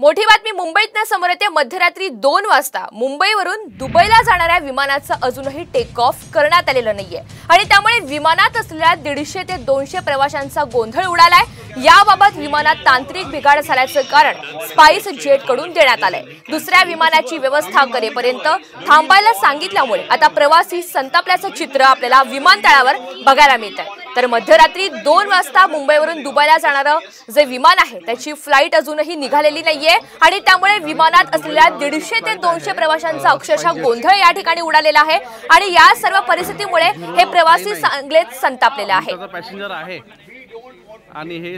मोठी बातमी मुंबईतनं समोर येते. मध्यरात्री दोन वाजता मुंबईवरून दुबईला जाणाऱ्या विमानाचं अजूनही टेक ऑफ करण्यात आलेलं नाहीये. आणि त्यामुळे विमानात असलेल्या दीडशे ते दोनशे प्रवाशांचा गोंधळ उडालाय. याबाबत विमानात तांत्रिक बिघाड झाल्याचं कारण स्पाइस जेटकडून देण्यात आलंय. दुसऱ्या विमानाची व्यवस्था करेपर्यंत थांबायला सांगितल्यामुळे आता प्रवासी संतापल्याचं चित्र आपल्याला विमानतळावर बघायला मिळत आहे तर मध्यरात्री दोन वाजता मुंबईवरून दुबईला जाणारं जे विमान आहे त्याची फ्लाईट अजूनही निघालेली नाहीये आणि त्यामुळे विमानात असलेल्या दीडशे ते दोनशे प्रवाशांचा अक्षरशः गोंधळ या ठिकाणी उडालेला आहे आणि या सर्व परिस्थितीमुळे हे प्रवासी चांगलेच संतापलेले आहेत आहे आणि हे